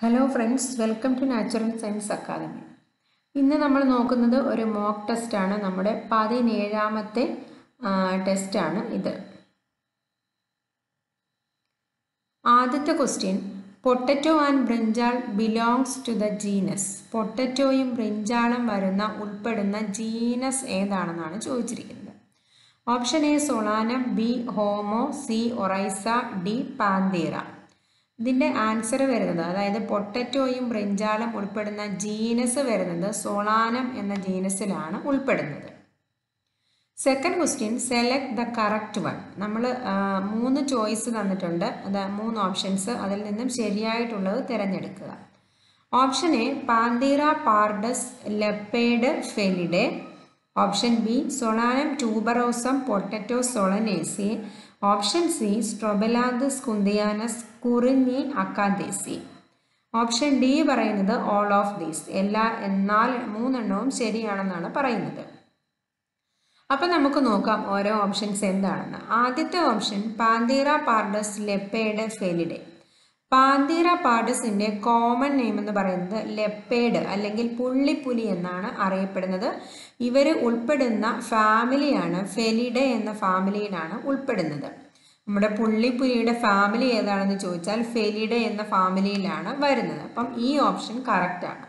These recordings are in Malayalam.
Hello friends welcome to natural science academy ഇന്ന് നമ്മൾ നോക്കുന്നത് ഒരു മോക്ക് ടെസ്റ്റാണ് നമ്മുടെ പതിനേഴാമത്തെ ടെസ്റ്റാണ് ഇത്. ആദ്യത്തെ question potato and brinjal belongs to the genus പൊട്ടറ്റോയും ബ്രിഞ്ചാളും വരുന്ന ഉൾപ്പെടുന്ന ജീനസ് ഏതാണെന്നാണ് ചോദിച്ചിരിക്കുന്നത്. Option A Solanum B Homo C Oryza D Panthera ഇതിന്റെ ആൻസർ വരുന്നത് അതായത് പൊട്ടറ്റോയും ബ്രിഞ്ചാളും ഉൾപ്പെടുന്ന ജീനസ് വരുന്നത് സോളാനം എന്ന ജീനസിലാണ് ഉൾപ്പെടുന്നത്. Second question select the correct one നമ്മൾ മൂന്ന് ചോയ്സ് തന്നിട്ടുണ്ട്. അത് മൂന്ന് ഓപ്ഷൻസ് അതിൽ നിന്നും ശരിയായിട്ടുള്ളത് തിരഞ്ഞെടുക്കുക. Option A Panthera pardus leopard Felidae option B Solanum tuberosum potato Solanaceae option C Strobilanthes kunthianus Kurinji Acanthaceae option D പറയുന്നത് ഓൾ ഓഫ് ദീസ് എല്ലാ നാല് മൂന്നെണ്ണവും ശരിയാണെന്നാണ് പറയുന്നത്. അപ്പം നമുക്ക് നോക്കാം ഓരോ ഓപ്ഷൻസ് എന്താണെന്ന്. ആദ്യത്തെ option Panthera pardus leopard Felidae Panthera പാഡസിന്റെ common name എന്ന് പറയുന്നത് ലെപ്പേഡ് അല്ലെങ്കിൽ പുള്ളിപ്പുലി എന്നാണ് അറിയപ്പെടുന്നത്. ഇവർ ഉൾപ്പെടുന്ന ഫാമിലിയാണ് ഫെലിഡ എന്ന ഫാമിലിയിലാണ് ഉൾപ്പെടുന്നത്. നമ്മുടെ പുള്ളിപ്പുലിയുടെ ഫാമിലി ഏതാണെന്ന് ചോദിച്ചാൽ ഫെലിഡ എന്ന ഫാമിലിയിലാണ് വരുന്നത്. അപ്പം ഈ ഓപ്ഷൻ കറക്റ്റാണ്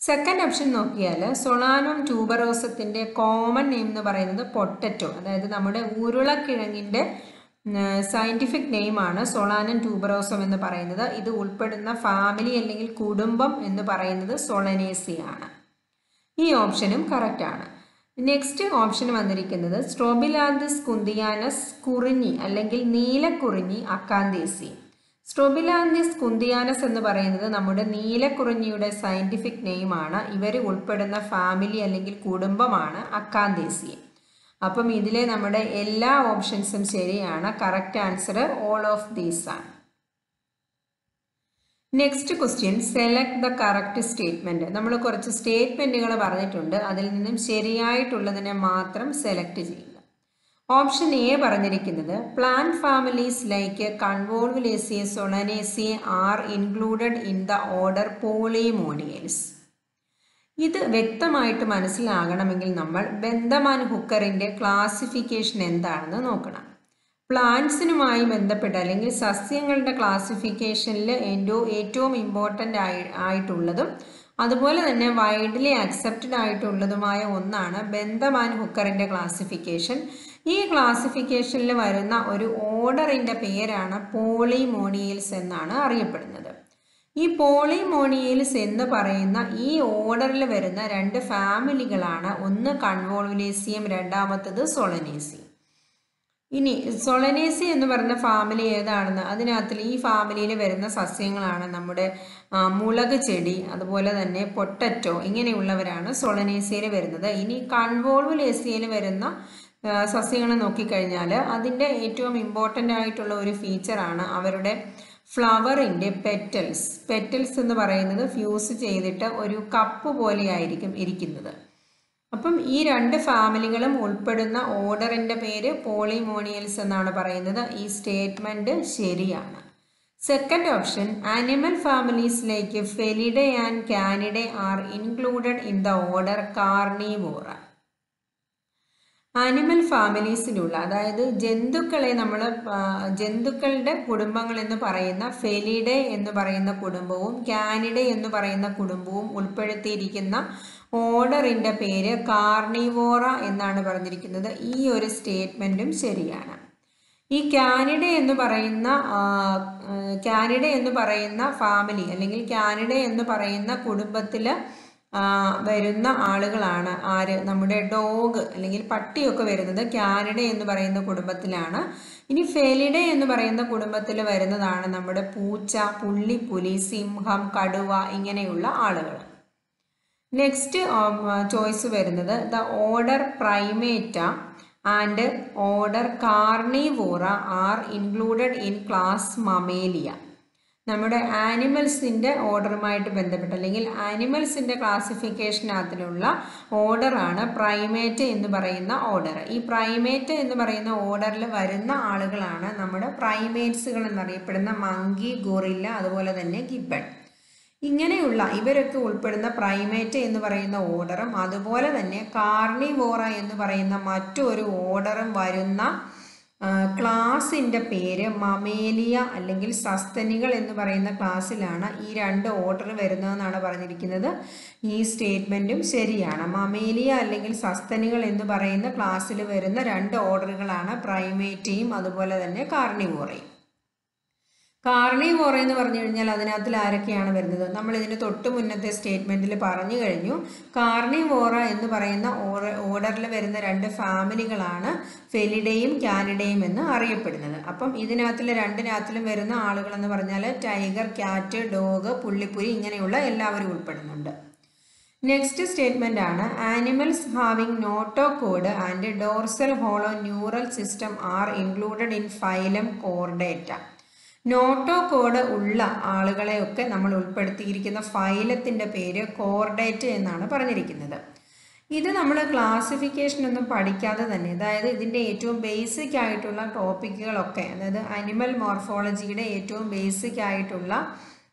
സെക്കൻഡ് ഓപ്ഷൻ നോക്കിയാൽ സൊളാനം ട്യൂബറോസത്തിന്റെ കോമൺ നെയിം എന്ന് പറയുന്നത് പൊട്ടറ്റോ അതായത് നമ്മുടെ ഉരുളക്കിഴങ്ങിന്റെ സയന്റിഫിക് നെയിമാണ് സൊളാനൻ ട്യൂബറോസം എന്ന് പറയുന്നത്. ഇത് ഉൾപ്പെടുന്ന ഫാമിലി അല്ലെങ്കിൽ കുടുംബം എന്ന് പറയുന്നത് സൊളനേസിയാണ് ഈ ഓപ്ഷനും കറക്റ്റാണ് നെക്സ്റ്റ് ഓപ്ഷൻ വന്നിരിക്കുന്നത് സ്ട്രോബിലാന്തിസ് കുന്തിയാനസ് കുറിഞ്ഞി അല്ലെങ്കിൽ നീലക്കുറിഞ്ഞി അക്കാന്തേസി. സ്ട്രോബിലാന്തിസ് കുന്തിയാനസ് എന്ന് പറയുന്നത് നമ്മുടെ നീലക്കുറിഞ്ഞിയുടെ സയന്റിഫിക് നെയിമാണ് ഇവർ ഉൾപ്പെടുന്ന ഫാമിലി അല്ലെങ്കിൽ കുടുംബമാണ് അക്കാന്തേസി. അപ്പം ഇതിലെ നമ്മുടെ എല്ലാ ഓപ്ഷൻസും ശരിയാണ്. Correct answer all of these ആണ്. Next question select the correct statement നമ്മൾ കുറച്ച് സ്റ്റേറ്റ്മെന്റുകൾ പറഞ്ഞിട്ടുണ്ട്. അതിൽ നിന്നും ശരിയായിട്ടുള്ളതിനെ മാത്രം സെലക്ട് ചെയ്യുക. ഓപ്ഷൻ എ പറഞ്ഞിരിക്കുന്നത് plant families like Convolvulaceae Solanaceae are included in the order Polemoniales ഇത് വ്യക്തമായിട്ട് മനസ്സിലാകണമെങ്കിൽ നമ്മൾ ബന്ധമാൻ ഹുക്കറിന്റെ ക്ലാസിഫിക്കേഷൻ എന്താണെന്ന് നോക്കണം. പ്ലാന്റ്സിനുമായി ബന്ധപ്പെട്ട് അല്ലെങ്കിൽ സസ്യങ്ങളുടെ ക്ലാസിഫിക്കേഷനിൽ എന്റെ ഏറ്റവും ഇമ്പോർട്ടന്റ് ആയി ആയിട്ടുള്ളതും അതുപോലെ തന്നെ വൈഡ്ലി അക്സെപ്റ്റഡ് ആയിട്ടുള്ളതുമായ ഒന്നാണ് ബന്ധമാൻ ഹുക്കറിന്റെ ക്ലാസിഫിക്കേഷൻ. ഈ ക്ലാസിഫിക്കേഷനിൽ വരുന്ന ഒരു ഓർഡറിന്റെ പേരാണ് പോളിമോണിയൽസ് എന്നാണ് അറിയപ്പെടുന്നത്. ഈ പോളിമോണിയൽസ് എന്ന് പറയുന്ന ഈ ഓർഡറിൽ വരുന്ന രണ്ട് ഫാമിലികളാണ് ഒന്ന് കൺവോളുലേസിയം രണ്ടാമത്തത് സൊളനേസി. ഇനി സൊളനേസി എന്ന് പറയുന്ന ഫാമിലി ഏതാണെന്ന്? അതിനകത്തിൽ ഈ ഫാമിലിയിൽ വരുന്ന സസ്യങ്ങളാണ് നമ്മുടെ മുളക് ചെടി അതുപോലെ തന്നെ പൊട്ടറ്റോ ഇങ്ങനെയുള്ളവരാണ് സൊളനേസിയയിൽ വരുന്നത്. ഇനി കൺവോൾവുലേസിയയിൽ വരുന്ന സസ്യങ്ങൾ നോക്കിക്കഴിഞ്ഞാൽ അതിന്റെ ഏറ്റവും ഇമ്പോർട്ടന്റ് ആയിട്ടുള്ള ഒരു ഫീച്ചറാണ് അവരുടെ ഫ്ലവറിന്റെ പെറ്റൽസ്. പെറ്റൽസ് എന്ന് പറയുന്നത് ഫ്യൂസ് ചെയ്തിട്ട് ഒരു കപ്പ് പോലെയായിരിക്കും ഇരിക്കുന്നത്. അപ്പം ഈ രണ്ട് ഫാമിലികളും ഉൾപ്പെടുന്ന ഓർഡറിന്റെ പേര് പോളിമോണിയൽസ് എന്നാണ് പറയുന്നത്. ഈ സ്റ്റേറ്റ്മെന്റ് ശരിയാണ്. Second option animal ഫാമിലീസിലേക്ക് Felidae and Canidae are included in the order Carnivora. Animal ഫാമിലീസിലുള്ള അതായത് ജന്തുക്കളെ നമ്മൾ ജന്തുക്കളുടെ കുടുംബങ്ങൾ എന്ന് പറയുന്ന ഫെലിഡെ എന്ന് പറയുന്ന കുടുംബവും കാനിഡെ എന്ന് പറയുന്ന കുടുംബവും ഉൾപ്പെടുത്തിയിരിക്കുന്ന ഓർഡറിന്റെ പേര് കാർണിവോറ എന്നാണ് പറഞ്ഞിരിക്കുന്നത്. ഈ ഒരു സ്റ്റേറ്റ്മെന്റും ശരിയാണ്. ഈ കാനിഡ എന്ന് പറയുന്ന കാനിഡ എന്ന് പറയുന്ന ഫാമിലി അല്ലെങ്കിൽ കാനിഡ എന്ന് പറയുന്ന കുടുംബത്തിൽ വരുന്ന ആളുകളാണ്. ആര്? നമ്മുടെ ഡോഗ് അല്ലെങ്കിൽ പട്ടിയൊക്കെ വരുന്നത് കാനഡ എന്ന് പറയുന്ന കുടുംബത്തിലാണ്. ഇനി ഫെലിഡെ എന്ന് പറയുന്ന കുടുംബത്തിൽ വരുന്നതാണ് നമ്മുടെ പൂച്ച പുള്ളിപ്പുലി സിംഹം കടുവ ഇങ്ങനെയുള്ള ആളുകൾ. നെക്സ്റ്റ് ചോയ്സ് വരുന്നത് the order Primata and order Carnivora are included in class Mammalia. നമ്മുടെ ആനിമൽസിന്റെ ഓർഡറുമായിട്ട് ബന്ധപ്പെട്ട് അല്ലെങ്കിൽ ആനിമൽസിന്റെ ക്ലാസിഫിക്കേഷനകത്തിലുള്ള ഓർഡറാണ് പ്രൈമേറ്റ് എന്ന് പറയുന്ന ഓർഡർ. ഈ പ്രൈമേറ്റ് എന്ന് പറയുന്ന ഓർഡറിൽ വരുന്ന ആളുകളാണ് നമ്മുടെ പ്രൈമേറ്റ്സുകൾ എന്നറിയപ്പെടുന്ന മങ്കി ഗൊറില്ല അതുപോലെ തന്നെ ഗിബൺ. ഇങ്ങനെയുള്ള ഇവരൊക്കെ ഉൾപ്പെടുന്ന പ്രൈമേറ്റ് എന്ന് പറയുന്ന ഓർഡറും അതുപോലെ തന്നെ കാർണിവോറ എന്ന് പറയുന്ന മറ്റൊരു ഓർഡറും വരുന്ന ക്ലാസിന്റെ പേര് മമേലിയ അല്ലെങ്കിൽ സസ്തനികൾ എന്ന് പറയുന്ന ക്ലാസ്സിലാണ് ഈ രണ്ട് ഓർഡർ വരുന്നതെന്നാണ് പറഞ്ഞിരിക്കുന്നത്. ഈ സ്റ്റേറ്റ്മെന്റും ശരിയാണ്. മമേലിയ അല്ലെങ്കിൽ സസ്തനികൾ എന്ന് പറയുന്ന ക്ലാസ്സിൽ വരുന്ന രണ്ട് ഓർഡറുകളാണ് പ്രൈമേറ്റിയും അതുപോലെ തന്നെ കാർണിവോറയും കാർണിവോറ എന്ന് പറഞ്ഞു കഴിഞ്ഞാൽ അതിനകത്തിൽ ആരൊക്കെയാണ് വരുന്നത്? നമ്മൾ ഇതിന് തൊട്ട് മുന്നത്തെ സ്റ്റേറ്റ്മെന്റിൽ പറഞ്ഞു കഴിഞ്ഞു. കാർണിവോറ എന്ന് പറയുന്ന ഓർഡറിൽ വരുന്ന രണ്ട് ഫാമിലികളാണ് ഫെലിഡയും കാനഡയും എന്ന് അറിയപ്പെടുന്നത്. അപ്പം ഇതിനകത്തിൽ രണ്ടിനകത്തിലും വരുന്ന ആളുകളെന്ന് പറഞ്ഞാൽ ടൈഗർ ക്യാറ്റ് ഡോഗ് പുള്ളിപ്പുലി ഇങ്ങനെയുള്ള എല്ലാവരും ഉൾപ്പെടുന്നുണ്ട്. നെക്സ്റ്റ് സ്റ്റേറ്റ്മെന്റ് ആണ്. Animals having notochord and dorsal hollow neural system are included in phylum Chordata notochord ഉള്ള ആളുകളെയൊക്കെ നമ്മൾ ഉൾപ്പെടുത്തിയിരിക്കുന്ന ഫൈലത്തിന്റെ പേര് കോർഡേറ്റ് എന്നാണ് പറഞ്ഞിരിക്കുന്നത്. ഇത് നമ്മൾ ക്ലാസിഫിക്കേഷൻ ഒന്നും പഠിക്കാതെ തന്നെ അതായത് ഇതിന്റെ ഏറ്റവും ബേസിക് ആയിട്ടുള്ള ടോപ്പിക്കുകളൊക്കെ അതായത് അനിമൽ മോർഫോളജിയുടെ ഏറ്റവും ബേസിക് ആയിട്ടുള്ള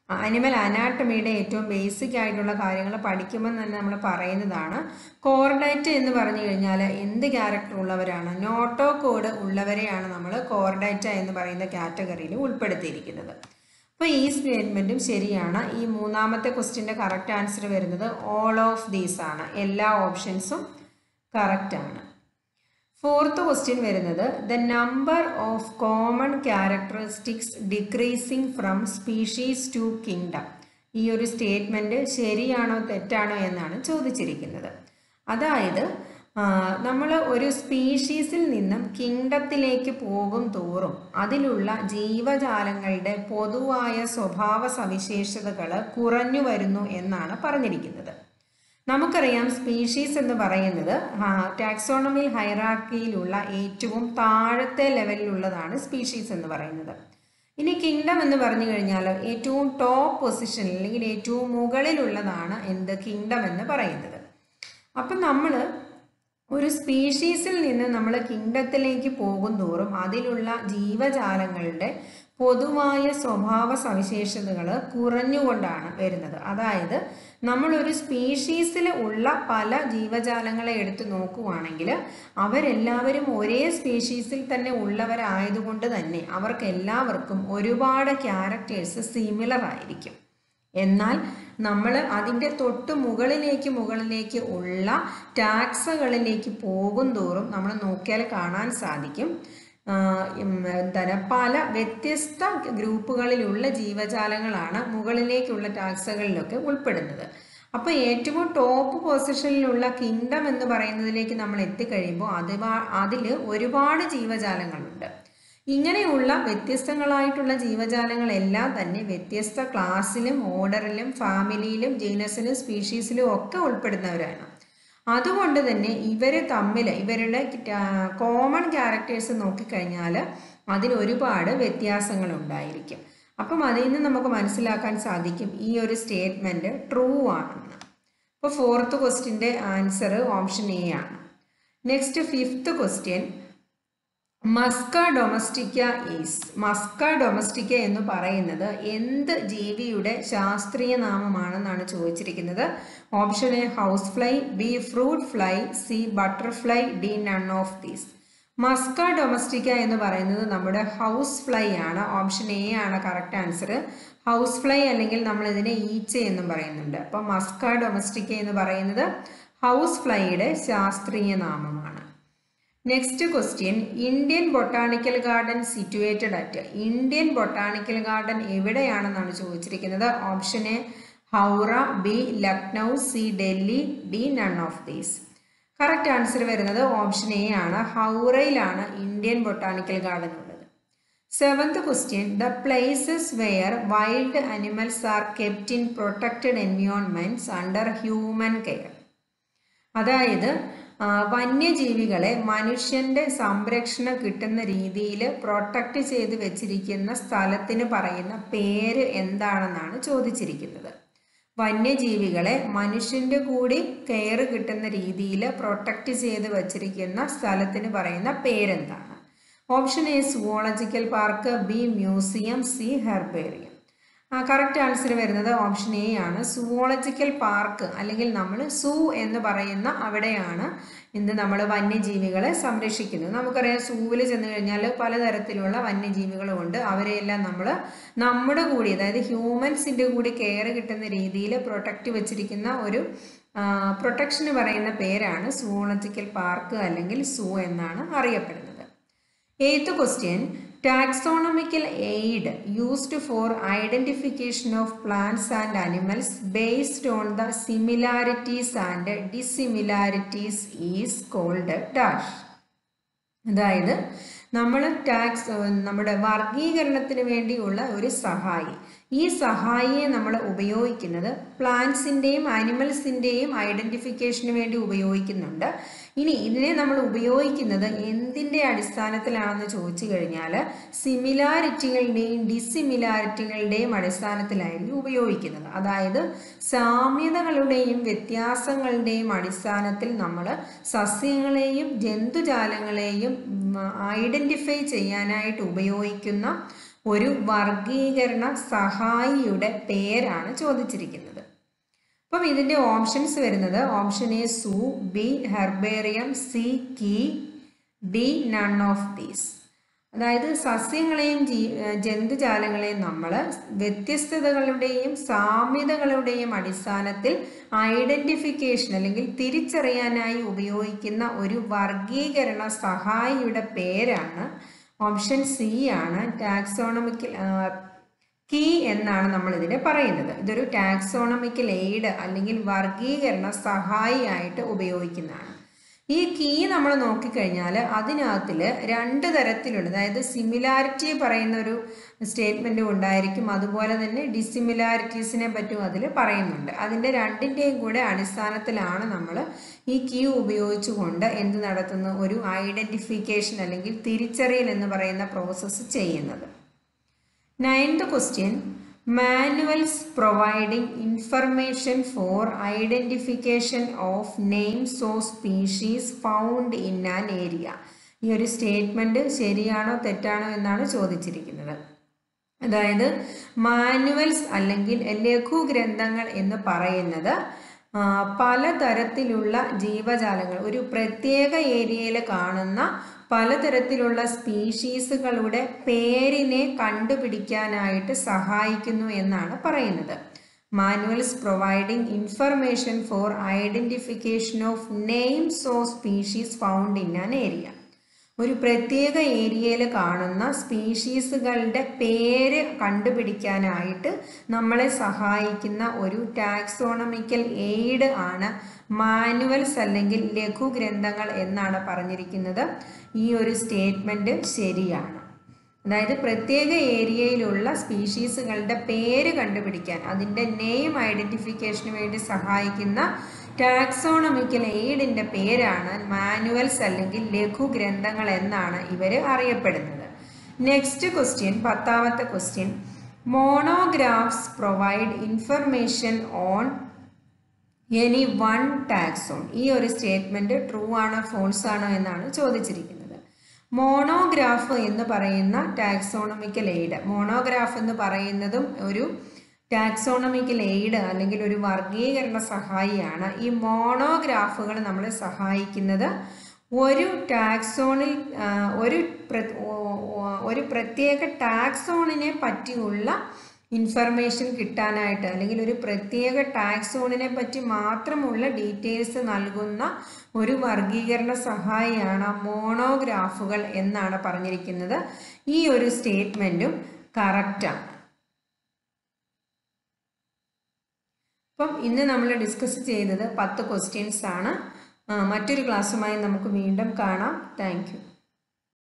അനിമൽ അനാട്ടമിയുടെ ഏറ്റവും ബേസിക് ആയിട്ടുള്ള കാര്യങ്ങൾ പഠിക്കുമ്പോൾ തന്നെ നമ്മൾ പറയുന്നതാണ്. കോർഡൈറ്റ് എന്ന് പറഞ്ഞു കഴിഞ്ഞാൽ എന്ത് ക്യാരക്ടർ ഉള്ളവരാണ്? നോട്ടോ കോഡ് ഉള്ളവരെയാണ് നമ്മൾ കോർഡൈറ്റ എന്ന് പറയുന്ന കാറ്റഗറിയിൽ ഉൾപ്പെടുത്തിയിരിക്കുന്നത്. അപ്പോൾ ഈ സ്റ്റേറ്റ്മെന്റും ശരിയാണ്. ഈ മൂന്നാമത്തെ ക്വസ്റ്റ്യന്റെ കറക്റ്റ് ആൻസർ വരുന്നത് ഓൾ ഓഫ് ദീസ് ആണ്. എല്ലാ ഓപ്ഷൻസും കറക്റ്റ് ആണ്. ഫോർത്ത് ക്വസ്റ്റ്യൻ വരുന്നത് the number of common characteristics decreasing from species to kingdom ഈ ഒരു സ്റ്റേറ്റ്മെന്റ് ശരിയാണോ തെറ്റാണോ എന്നാണ് ചോദിച്ചിരിക്കുന്നത്. അതായത് നമ്മൾ ഒരു സ്പീഷീസിൽ നിന്നും കിങ്ഡത്തിലേക്ക് പോകും തോറും അതിലുള്ള ജീവജാലങ്ങളുടെ പൊതുവായ സ്വഭാവ സവിശേഷതകൾ കുറഞ്ഞു വരുന്നു എന്നാണ് പറഞ്ഞിരിക്കുന്നത്. നമുക്കറിയാം സ്പീഷീസ് എന്ന് പറയുന്നത് ടാക്സോണമിൽ ഹൈറാക്കിയിലുള്ള ഏറ്റവും താഴത്തെ ലെവലിലുള്ളതാണ് സ്പീഷീസ് എന്ന് പറയുന്നത്. ഇനി കിങ്ഡം എന്ന് പറഞ്ഞു കഴിഞ്ഞാൽ ഏറ്റവും ടോപ്പ് പൊസിഷനിൽ അല്ലെങ്കിൽ ഏറ്റവും മുകളിലുള്ളതാണ് എന്ത് കിങ്ഡം എന്ന് പറയുന്നത്. അപ്പം നമ്മൾ ഒരു സ്പീഷീസിൽ നിന്ന് നമ്മൾ കിങ്ഡത്തിലേക്ക് പോകും തോറും അതിലുള്ള ജീവജാലങ്ങളുടെ പൊതുവായ സ്വഭാവ സവിശേഷതകൾ കുറഞ്ഞുകൊണ്ടാണ് വരുന്നത്. അതായത് നമ്മളൊരു സ്പീഷീസിൽ ഉള്ള പല ജീവജാലങ്ങളെ എടുത്ത് നോക്കുവാണെങ്കിൽ അവരെല്ലാവരും ഒരേ സ്പീഷീസിൽ തന്നെ ഉള്ളവരായതുകൊണ്ട് തന്നെ അവർക്ക് എല്ലാവർക്കും ഒരുപാട് ക്യാരക്ടേഴ്സ് സിമിലർ ആയിരിക്കും. എന്നാൽ നമ്മൾ അതിന്റെ തൊട്ട് മുകളിലേക്ക് മുകളിലേക്ക് ഉള്ള ടാക്സുകളിലേക്ക് പോകും തോറും നമ്മൾ നോക്കിയാൽ കാണാൻ സാധിക്കും. എന്താണ് പല വ്യത്യസ്ത ഗ്രൂപ്പുകളിലുള്ള ജീവജാലങ്ങളാണ് മുകളിലേക്കുള്ള ടാക്സകളിലൊക്കെ ഉൾപ്പെടുന്നത്. അപ്പോൾ ഏറ്റവും ടോപ്പ് പൊസിഷനിലുള്ള കിങ്ഡം എന്ന് പറയുന്നതിലേക്ക് നമ്മൾ എത്തിക്കഴിയുമ്പോൾ അത് അതിൽ ഒരുപാട് ജീവജാലങ്ങളുണ്ട്. ഇങ്ങനെയുള്ള വ്യത്യസ്തങ്ങളായിട്ടുള്ള ജീവജാലങ്ങളെല്ലാം തന്നെ വ്യത്യസ്ത ക്ലാസ്സിലും ഓർഡറിലും ഫാമിലിയിലും ജീനസിലും സ്പീഷീസിലും ഒക്കെ ഉൾപ്പെടുന്നവരാണ്. അതുകൊണ്ട് തന്നെ ഇവർ തമ്മിൽ ഇവരുടെ കോമൺ ക്യാരക്ടേഴ്സ് നോക്കിക്കഴിഞ്ഞാൽ അതിന് ഒരുപാട് വ്യത്യാസങ്ങൾ ഉണ്ടായിരിക്കും അപ്പം അതിൽ നിന്ന് നമുക്ക് മനസ്സിലാക്കാൻ സാധിക്കും ഈ ഒരു സ്റ്റേറ്റ്മെന്റ് ട്രൂ ആണെന്ന്. അപ്പോൾ ഫോർത്ത് ക്വസ്റ്റ്യന്റെ ആൻസർ ഓപ്ഷൻ എ ആണ്. Next fifth question Musca domestica is Musca domestica എന്ന് പറയുന്നത് എന്ത് ജീവിയുടെ ശാസ്ത്രീയ നാമമാണെന്നാണ് ചോദിച്ചിരിക്കുന്നത്. Option A house fly B fruit fly C butterfly D none of these Musca domestica എന്ന് പറയുന്നത് നമ്മുടെ ഹൗസ് ഫ്ലൈ ആണ്. ഓപ്ഷൻ എ ആണ് കറക്റ്റ് ആൻസർ ഹൗസ് ഫ്ലൈ അല്ലെങ്കിൽ നമ്മൾ ഇതിനെ ഈച്ച എന്നും പറയുന്നുണ്ട്. അപ്പോൾ മസ്ക ഡൊമസ്റ്റിക്ക എന്ന് പറയുന്നത് ഹൗസ് ഫ്ലൈയുടെ ശാസ്ത്രീയ നാമമാണ്. Next question Indian botanical garden situated at Indian botanical garden എവിടെയാണെന്നാണ് ചോദിച്ചിരിക്കുന്നത്? Option A Howrah B Lucknow C Delhi D none of these correct answer വരുന്നത് ഓപ്ഷൻ എ ആണ്. ഹൗറയിലാണ് ഇന്ത്യൻ ബൊട്ടാണിക്കൽ ഗാർഡൻ ഉള്ളത്. Seventh question the places where wild animals are kept in protected environments under human care അതായത് വന്യജീവികളെ മനുഷ്യന്റെ സംരക്ഷണം കിട്ടുന്ന രീതിയിൽ പ്രൊട്ടക്റ്റ് ചെയ്ത് വെച്ചിരിക്കുന്ന സ്ഥലത്തിന് പറയുന്ന പേര് എന്താണെന്നാണ് ചോദിച്ചിരിക്കുന്നത്. വന്യജീവികളെ മനുഷ്യന്റെ കൂടി കെയർ കിട്ടുന്ന രീതിയിൽ പ്രൊട്ടക്റ്റ് ചെയ്ത് വച്ചിരിക്കുന്ന സ്ഥലത്തിന് പറയുന്ന പേരെന്താണ്? Option A zoological park B museum C herbarium correct answer വരുന്നത് ഓപ്ഷൻ എ ആണ്. സുവോളജിക്കൽ പാർക്ക് അല്ലെങ്കിൽ നമ്മൾ സൂ എന്ന് പറയുന്ന അവിടെയാണ് ഇന്ന് നമ്മൾ വന്യജീവികളെ സംരക്ഷിക്കുന്നത്. നമുക്കറിയാം സൂവിൽ ചെന്ന് കഴിഞ്ഞാൽ പലതരത്തിലുള്ള വന്യജീവികളുമുണ്ട് അവരെയെല്ലാം നമ്മൾ നമ്മുടെ കൂടി അതായത് ഹ്യൂമൻസിന്റെ കൂടി കെയർ കിട്ടുന്ന രീതിയിൽ പ്രൊട്ടക്റ്റ് വെച്ചിരിക്കുന്ന ഒരു പ്രൊട്ടക്ഷന് പറയുന്ന പേരാണ് സുവോളജിക്കൽ പാർക്ക് അല്ലെങ്കിൽ സൂ എന്നാണ് അറിയപ്പെടുന്നത്. Eighth question taxonomical aid used for identification of plants and animals based on the similarities and dissimilarities is called dash അതായത് നമ്മൾ ടാക്സ് നമ്മുടെ വർഗീകരണത്തിന് വേണ്ടിയുള്ള ഒരു സഹായി. ഈ സഹായിയെ നമ്മൾ ഉപയോഗിക്കുന്നത് പ്ലാന്റ്സിന്റെയും ആനിമൽസിന്റെയും ഐഡന്റിഫിക്കേഷന് വേണ്ടി ഉപയോഗിക്കുന്നുണ്ട്. ഇനി ഇതിനെ നമ്മൾ ഉപയോഗിക്കുന്നത് എന്തിന്റെ അടിസ്ഥാനത്തിലാണെന്ന് ചോദിച്ചു കഴിഞ്ഞാൽ സിമിലാരിറ്റികളുടെയും ഡിസിമിലാരിറ്റികളുടെയും അടിസ്ഥാനത്തിലായിരിക്കും ഉപയോഗിക്കുന്നത്. അതായത് സാമ്യതകളുടെയും വ്യത്യാസങ്ങളുടെയും അടിസ്ഥാനത്തിൽ നമ്മൾ സസ്യങ്ങളെയും ജന്തുജാലങ്ങളെയും ഐഡന്റിഫൈ ചെയ്യാനായിട്ട് ഉപയോഗിക്കുന്ന ഒരു വർഗീകരണ സഹായിയുടെ പേരാണ് ചോദിച്ചിരിക്കുന്നത്. അപ്പം ഇതിന്റെ ഓപ്ഷൻസ് വരുന്നത് option A zoo B herbarium C key D none of these അതായത് സസ്യങ്ങളെയും ജീ ജന്തുജാലങ്ങളെയും നമ്മൾ വ്യത്യസ്തതകളുടെയും സാമ്യതകളുടെയും അടിസ്ഥാനത്തിൽ ഐഡന്റിഫിക്കേഷൻ അല്ലെങ്കിൽ തിരിച്ചറിയാനായി ഉപയോഗിക്കുന്ന ഒരു വർഗീകരണ സഹായിയുടെ പേരാണ് ഓപ്ഷൻ സി ആണ് ടാക്സോണമിക്കൽ കീ എന്നാണ് നമ്മൾ ഇതിനെ പറയുന്നത്. ഇതൊരു ടാക്സോണമിക്കൽ എയ്ഡ് അല്ലെങ്കിൽ വർഗീകരണ സഹായിയായിട്ട് ഉപയോഗിക്കുന്നതാണ്. ഈ കീ നമ്മൾ നോക്കിക്കഴിഞ്ഞാൽ അതിനകത്തിൽ രണ്ട് തരത്തിലുണ്ട്. അതായത് സിമിലാരിറ്റി പറയുന്ന ഒരു സ്റ്റേറ്റ്മെന്റും ഉണ്ടായിരിക്കും. അതുപോലെ തന്നെ ഡിസിമിലാരിറ്റീസിനെ പറ്റും അതിൽ പറയുന്നുണ്ട്. അതിന്റെ രണ്ടിന്റെയും കൂടെ അടിസ്ഥാനത്തിലാണ് നമ്മൾ ഈ കീ ഉപയോഗിച്ചുകൊണ്ട് എന്ത് നടത്തുന്ന? ഒരു ഐഡന്റിഫിക്കേഷൻ അല്ലെങ്കിൽ തിരിച്ചറിയൽ എന്ന് പറയുന്ന പ്രോസസ്സ് ചെയ്യുന്നത്. Ninth question manuals providing information for identification of names of species found in an area ഈ ഒരു സ്റ്റേറ്റ്മെന്റ് ശരിയാണോ തെറ്റാണോ എന്നാണ് ചോദിച്ചിരിക്കുന്നത്. അതായത് മാനുവൽസ് അല്ലെങ്കിൽ ലഘുഗ്രന്ഥങ്ങൾ എന്ന് പറയുന്നത് പലതരത്തിലുള്ള ജീവജാലങ്ങൾ. ഒരു പ്രത്യേക ഏരിയയിൽ കാണുന്ന പലതരത്തിലുള്ള സ്പീഷീസുകളുടെ പേരിനെ കണ്ടുപിടിക്കാനായിട്ട് സഹായിക്കുന്നു എന്നാണ് പറയുന്നത്. Manuals providing information for identification of names of species found in an area. ഒരു പ്രത്യേക ഏരിയയിൽ കാണുന്ന സ്പീഷീസുകളുടെ പേര് കണ്ടുപിടിക്കാനായിട്ട് നമ്മളെ സഹായിക്കുന്ന ഒരു ടാക്സോണമിക്കൽ എയ്ഡ് ആണ് മാനുവൽസ് അല്ലെങ്കിൽ ലഘുഗ്രന്ഥങ്ങൾ എന്നാണ് പറഞ്ഞിരിക്കുന്നത്. ഈ ഒരു സ്റ്റേറ്റ്മെന്റ് ശരിയാണ്. അതായത് പ്രത്യേക ഏരിയയിലുള്ള സ്പീഷീസുകളുടെ പേര് കണ്ടുപിടിക്കാൻ അതിന്റെ നെയിം ഐഡന്റിഫിക്കേഷന് വേണ്ടി സഹായിക്കുന്ന ടാക്സോണമിക്കൽ എയ്ഡിന്റെ പേരാണ് മാനുവൽസ് അല്ലെങ്കിൽ ലഘുഗ്രന്ഥങ്ങൾ എന്നാണ് ഇവർ അറിയപ്പെടുന്നത്. നെക്സ്റ്റ് ക്വസ്റ്റ്യൻ പത്താമത്തെ question monographs provide information on any one taxon ഈ ഒരു സ്റ്റേറ്റ്മെന്റ് ട്രൂ ആണോ ഫോൾസ് ആണോ എന്നാണ് ചോദിച്ചിരിക്കുന്നത്. മോണോഗ്രാഫ് എന്ന് പറയുന്ന ടാക്സോണമിക്കൽ എയ്ഡ് മോണോഗ്രാഫ് എന്ന് പറയുന്നതും ഒരു ടാക്സോണമിക്കൽ എയ്ഡ് അല്ലെങ്കിൽ ഒരു വർഗീകരണ സഹായിയാണ് ഈ മോണോഗ്രാഫുകൾ നമ്മളെ സഹായിക്കുന്നത്. ഒരു ടാക്സോണിൽ ഒരു ഒരു പ്രത്യേക ടാക്സോണിനെ പറ്റിയുള്ള ഇൻഫർമേഷൻ കിട്ടാനായിട്ട് അല്ലെങ്കിൽ ഒരു പ്രത്യേക ടാക്സോണിനെ പറ്റി മാത്രമുള്ള ഡീറ്റെയിൽസ് നൽകുന്ന ഒരു വർഗീകരണ സഹായിയാണ് മോണോഗ്രാഫുകൾ എന്നാണ് പറഞ്ഞിരിക്കുന്നത്. ഈ ഒരു സ്റ്റേറ്റ്മെന്റും കറക്റ്റാണ്. അപ്പം ഇന്ന് നമ്മൾ ഡിസ്കസ് ചെയ്തത് പത്ത് ക്വസ്റ്റ്യൻസ് ആണ്. മറ്റൊരു ക്ലാസ്സുമായി നമുക്ക് വീണ്ടും കാണാം. താങ്ക്